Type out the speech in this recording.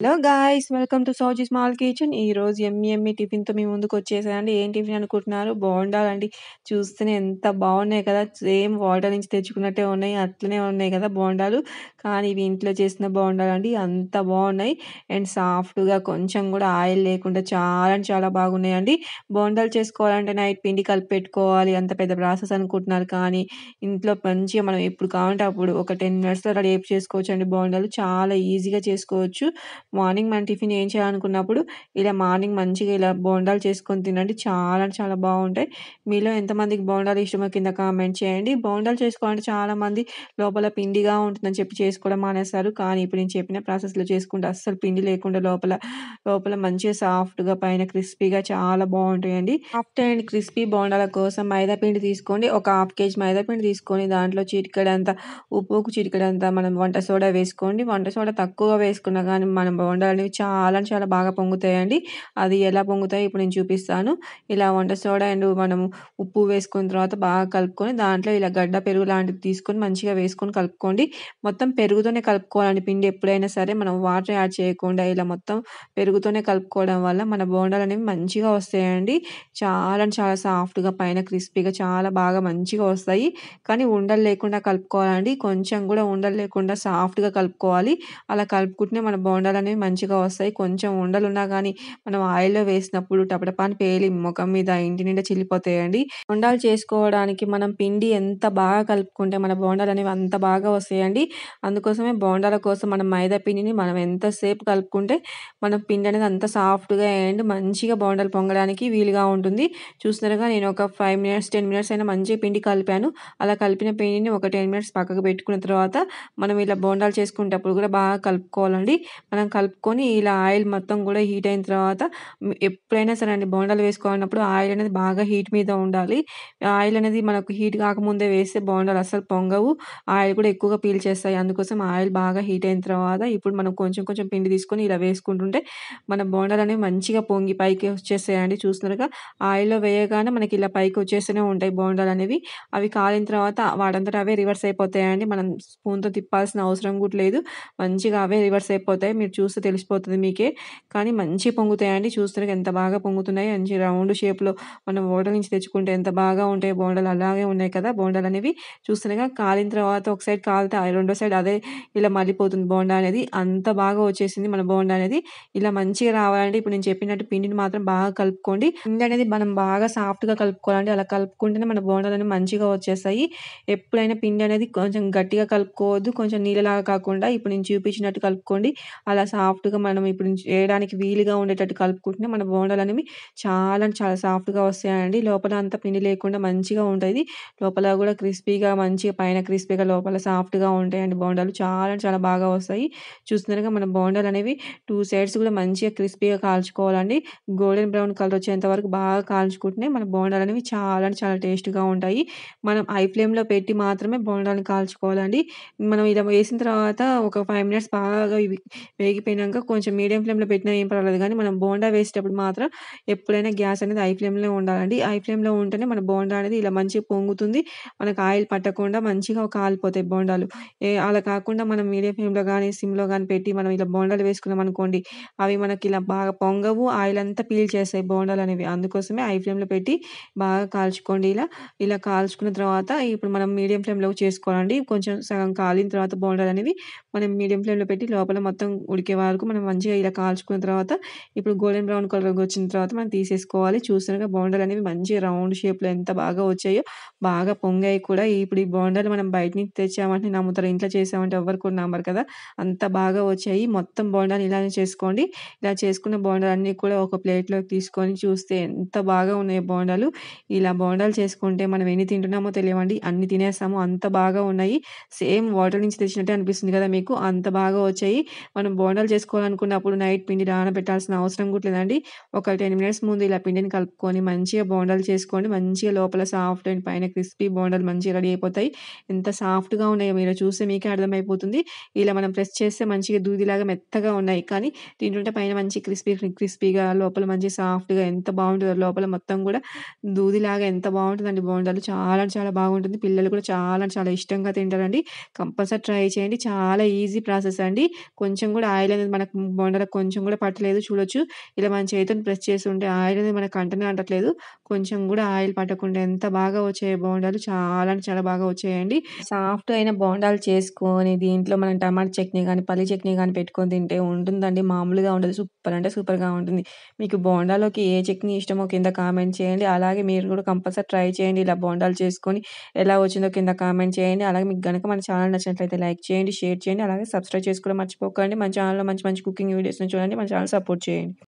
Hello guys welcome to Sowji small kitchen. ఈరోజు ఎమ్మి ఎమ్మి టిఫిన్తో మీ ముందుకు వచ్చేసానండి. ఏం టిఫిన్ అనుకుంటున్నారు? బాగుండాలండి చూస్తేనే ఎంత బాగున్నాయి కదా. సేమ్ వాటర్ నుంచి తెచ్చుకున్నట్టే ఉన్నాయి. అట్లనే ఉన్నాయి కదా బోండాలు. కానీ ఇవి ఇంట్లో చేసిన బోండాలు అండి అంత బాగున్నాయి అండ్ సాఫ్ట్గా కొంచెం కూడా ఆయిల్ లేకుండా చాలా అంటే చాలా బాగున్నాయండి. బోండాలు చేసుకోవాలంటే నైట్ పిండి కలిపి పెట్టుకోవాలి అంత పెద్ద ప్రాసెస్ అనుకుంటున్నారు. కానీ ఇంట్లో మంచిగా మనం ఎప్పుడు కావాలంటే అప్పుడు ఒక టెన్ మినిట్స్లో రెడీ చేసుకోవచ్చు అండి బోండాలు. చాలా ఈజీగా చేసుకోవచ్చు. మార్నింగ్ మన టిఫిన్ ఏం చేయాలనుకున్నప్పుడు ఇలా మార్నింగ్ మంచిగా ఇలా బోండాలు చేసుకొని తినండి. చాలా చాలా బాగుంటాయి. మీలో ఎంతమందికి బోండాలు ఇష్టమో కింద కామెంట్ చేయండి. బోండాలు చేసుకోవాలంటే చాలా మంది లోపల పిండిగా ఉంటుందని చెప్పి చేసుకోవడం మానేస్తారు. కానీ ఇప్పుడు నేను చెప్పిన ప్రాసెస్లో చేసుకుంటే అస్సలు పిండి లేకుండా లోపల లోపల మంచిగా సాఫ్ట్గా పైన క్రిస్పీగా చాలా బాగుంటాయండి. సాఫ్ట్ అండ్ క్రిస్పీ బోండాల కోసం మైదా పిండి తీసుకోండి. ఒక హాఫ్ కేజీ మైదా పిండి తీసుకొని దాంట్లో చిటికడంత ఉప్పుకు చిటికడంత మనం వంట సోడా వేసుకోండి. వంట సోడా తక్కువగా వేసుకున్నా కానీ మనం బోండాలు అనేవి చాలా చాలా బాగా పొంగుతాయండి. అది ఎలా పొంగుతాయో ఇప్పుడు నేను చూపిస్తాను. ఇలా వంట సోడా అండ్ మనం ఉప్పు వేసుకున్న తర్వాత బాగా కలుపుకొని దాంట్లో ఇలా గడ్డ పెరుగు లాంటిది తీసుకొని మంచిగా వేసుకొని కలుపుకోండి. మొత్తం పెరుగుతోనే కలుపుకోవాలండి. పిండి ఎప్పుడైనా సరే మనం వాటర్ యాడ్ చేయకుండా ఇలా మొత్తం పెరుగుతోనే కలుపుకోవడం వల్ల మన బోండాలు అనేవి మంచిగా వస్తాయండి. చాలా చాలా సాఫ్ట్గా పైన క్రిస్పీగా చాలా బాగా మంచిగా వస్తాయి. కానీ ఉండలు లేకుండా కలుపుకోవాలండి. కొంచెం కూడా ఉండలు లేకుండా సాఫ్ట్గా కలుపుకోవాలి. అలా కలుపుకుంటేనే మన బోండాలు అనేవి మంచిగా వస్తాయి. కొంచెం ఉండలున్నా కానీ మనం ఆయిల్లో వేసినప్పుడు టపటపాని పేలి ముఖం మీద ఇంటి నిండా చిల్లిపోతాయండి. ఉండాలు చేసుకోవడానికి మనం పిండి ఎంత బాగా కలుపుకుంటే మన బోండాలు అనేవి అంత బాగా వస్తాయండి. అందుకోసమే బోండాల కోసం మనం మైదా పిండిని మనం ఎంతసేపు కలుపుకుంటే మన పిండి అనేది అంత సాఫ్ట్గా అండ్ మంచిగా బోండాలు పొంగడానికి వీలుగా ఉంటుంది. చూస్తున్నారుగా నేను ఒక ఫైవ్ మినిట్స్ టెన్ మినిట్స్ అయినా మంచిగా పిండి కలిపాను. అలా కలిపిన పిండిని ఒక టెన్ మినిట్స్ పక్కకు పెట్టుకున్న తర్వాత మనం ఇలా బోండాలు చేసుకునేటప్పుడు కూడా బాగా కలుపుకోవాలండి. మనం కలుపుకొని ఇలా ఆయిల్ మొత్తం కూడా హీట్ అయిన తర్వాత ఎప్పుడైనా సరే అండి బోండాలు వేసుకోవాలన్నప్పుడు ఆయిల్ అనేది బాగా హీట్ మీద ఉండాలి. ఆయిల్ అనేది మనకు హీట్ కాకముందే వేస్తే బోండాలు అసలు పొంగవు. ఆయిల్ కూడా ఎక్కువగా పీల్చేస్తాయి. అందుకోసం ఆయిల్ బాగా హీట్ అయిన తర్వాత ఇప్పుడు మనం కొంచెం కొంచెం పిండి తీసుకొని ఇలా వేసుకుంటుంటే మన బోండాలు అనేవి మంచిగా పొంగి పైకి వచ్చేస్తాయండి. చూస్తున్నారుగా? ఆయిల్లో వేయగానే మనకి ఇలా పైకి వచ్చేస్తూనే ఉంటాయి బోండాలు అనేవి. అవి కాలిన తర్వాత వాటంతట అవే రివర్స్ అయిపోతాయండి. మనం స్పూన్తో తిప్పాల్సిన అవసరం కూడా లేదు. మంచిగా అవే రివర్స్ అయిపోతాయి. మీరు చూ చూస్తే తెలిసిపోతుంది మీకే. కానీ మంచి పొంగుతాయండి. చూస్తే ఎంత బాగా పొంగుతున్నాయి. మంచి రౌండ్ షేప్లో మనం బోండల నుంచి తెచ్చుకుంటే ఎంత బాగా ఉంటాయి. బోండాలు అలాగే ఉన్నాయి కదా. బోండాలు అనేవి చూస్తున్నారుగా కాలిన తర్వాత ఒక సైడ్ కాలితే రెండో సైడ్ అదే ఇలా మళ్ళీపోతుంది బోండా అనేది. అంత బాగా వచ్చేసింది మన బోండా అనేది. ఇలా మంచిగా రావాలంటే ఇప్పుడు నేను చెప్పినట్టు పిండిని మాత్రం బాగా కలుపుకోండి. పిండి అనేది మనం బాగా సాఫ్ట్గా కలుపుకోవాలండి. అలా కలుపుకుంటేనే మన బోండాలు మంచిగా వచ్చేస్తాయి. ఎప్పుడైనా పిండి అనేది కొంచెం గట్టిగా కలుపుకోవద్దు. కొంచెం నీళ్ళలాగా కాకుండా ఇప్పుడు నేను చూపించినట్టు కలుపుకోండి. అలా సాఫ్ట్గా మనం ఇప్పుడు చేయడానికి వీలుగా ఉండేటట్టు కలుపుకుంటే మన బోండాలు అనేవి చాలా అంటే చాలా సాఫ్ట్గా వస్తాయండి. లోపల అంతా పిండి లేకుండా మంచిగా ఉంటుంది లోపల కూడా క్రిస్పీగా మంచిగా పైన క్రిస్పీగా లోపల సాఫ్ట్గా ఉంటాయండి బోండాలు. చాలా అంటే చాలా బాగా వస్తాయి. చూస్తున్నారుగా మన బోండాలు అనేవి టూ సైడ్స్ కూడా మంచిగా క్రిస్పీగా కాల్చుకోవాలండి. గోల్డెన్ బ్రౌన్ కలర్ వచ్చేంత వరకు బాగా కాల్చుకుంటేనే మన బోండాలు అనేవి చాలా అంటే చాలా టేస్ట్గా ఉంటాయి. మనం హై ఫ్లేమ్లో పెట్టి మాత్రమే బోండాలను కాల్చుకోవాలండి. మనం ఇలా వేసిన తర్వాత ఒక ఫైవ్ మినిట్స్ బాగా ఇవి వేగిపోయినాక కొంచెం మీడియం ఫ్లేమ్లో పెట్టినా ఏం పర్వాలేదు. కానీ మనం బోండా వేసేటప్పుడు మాత్రం ఎప్పుడైనా గ్యాస్ అనేది ఐ ఫ్లేమ్లో ఉండాలండి. ఐ ఫ్లేమ్లో ఉంటేనే మన బోండా అనేది ఇలా మంచిగా పొంగుతుంది. మనకు ఆయిల్ పట్టకుండా మంచిగా కాలిపోతాయి బోండాలు. అలా కాకుండా మనం మీడియం ఫ్లేమ్లో కానీ సిమ్లో కానీ పెట్టి మనం ఇలా బోండాలు వేసుకున్నాం అనుకోండి అవి మనకి ఇలా బాగా పొంగవు ఆయిల్ అంతా పీల్ చేస్తాయి బోండాలు అనేవి. అందుకోసమే ఐ ఫ్లేమ్లో పెట్టి బాగా కాల్చుకోండి ఇలా. ఇలా కాల్చుకున్న తర్వాత ఇప్పుడు మనం మీడియం ఫ్లేమ్లో చేసుకోవాలండి. కొంచెం సగం కాలిన తర్వాత బోండాలు అనేవి మనం మీడియం ఫ్లేమ్లో పెట్టి లోపల మొత్తం ఉడికే వరకు మనం మంచిగా ఇలా కాల్చుకున్న తర్వాత ఇప్పుడు గోల్డెన్ బ్రౌన్ కలర్ వచ్చిన తర్వాత మనం తీసేసుకోవాలి. చూస్తున్నారుగా బోండాలు అనేవి మంచిగా రౌండ్ షేప్లో ఎంత బాగా వచ్చాయో బాగా పొంగాయి కూడా. ఇప్పుడు ఈ బోండాలు మనం బయట నుంచి తెచ్చామంటే నమ్ముతారు? ఇంట్లో చేసామంటే ఎవరు కూడా నమ్మరు కదా. అంత బాగా వచ్చాయి. మొత్తం బోండాలు ఇలానే చేసుకోండి. ఇలా చేసుకున్న బోండాలు అన్నీ కూడా ఒక ప్లేట్లోకి తీసుకొని చూస్తే ఎంత బాగా ఉన్నాయి బోండాలు ఇలా బోండాలు చేసుకుంటే మనం ఎన్ని తింటున్నామో తెలియవండి. అన్ని తినేస్తాము. అంత బాగా ఉన్నాయి. సేమ్ వాటర్ నుంచి తెచ్చినట్టే అనిపిస్తుంది కదా మీకు. అంత బాగా వచ్చాయి. మనం బోండాలు చేసుకోవాలనుకున్నప్పుడు నైట్ పిండి నానబెట్టాల్సిన అవసరం కూడా లేదండి. ఒక టెన్ మినిట్స్ ముందు ఇలా పిండిని కలుపుకొని మంచిగా బోండాలు చేసుకోండి. మంచిగా లోపల సాఫ్ట్ అండ్ పైన క్రిస్పీ బోండాలు మంచిగా రెడీ అయిపోతాయి. ఎంత సాఫ్ట్గా ఉన్నాయో మీరు చూస్తే మీకే అర్థమైపోతుంది. ఇలా మనం ప్రెస్ చేస్తే మంచిగా దూదిలాగా మెత్తగా ఉన్నాయి. కానీ తింటుంటే పైన మంచి క్రిస్పీ క్రిస్పీగా లోపల మంచి సాఫ్ట్గా ఎంత బాగుంటుందో లోపల మొత్తం కూడా దూదిలాగా ఎంత బాగుంటుందండి బోండాలు. చాలా అంటే చాలా బాగుంటుంది. పిల్లలు కూడా చాలా చాలా ఇష్టంగా తింటారండి. కంపల్సరీ ట్రై చేయండి. చాలా ఈజీ ప్రాసెస్ అండి. కొంచెం కూడా ఆయిల్ అనేది మనకు బోండాలకు కొంచెం కూడా పట్టలేదు చూడొచ్చు. ఇలా మన చేతిని ప్రెస్ చేసి ఉంటే ఆయిల్ అనేది మనకు అంటనే అంటట్లేదు. కొంచెం కూడా ఆయిల్ పట్టకుండా ఎంత బాగా వచ్చాయి బోండాలు చాలా అంటే చాలా బాగా వచ్చాయండి. సాఫ్ట్ అయిన బోండాలు చేసుకొని దీంట్లో మనం టమాటా చట్నీ కానీ పల్లి చట్నీ కానీ పెట్టుకొని తింటే ఉంటుందండి. మామూలుగా ఉండదు. సూపర్ అంటే సూపర్‌గా ఉంటుంది. మీకు బోండాలోకి ఏ చట్నీ ఇష్టమో కింద కామెంట్ చేయండి. అలాగే మీరు కూడా కంపల్సరీ ట్రై చేయండి. ఇలా బోండాలు చేసుకొని ఎలా వచ్చిందో కింద కామెంట్ చేయండి. అలాగే మీకు కనుక మన ఛానల్ నచ్చినట్లయితే లైక్ చేయండి, షేర్ చేయండి. అలాగే సబ్స్క్రైబ్ చేసుకోవడం మర్చిపోకండి. మన ఛానల్‌లో మంచి మంచి కుకింగ్ వీడియోస్‌ని చూడండి. మన ఛానల్ సపోర్ట్ చేయండి.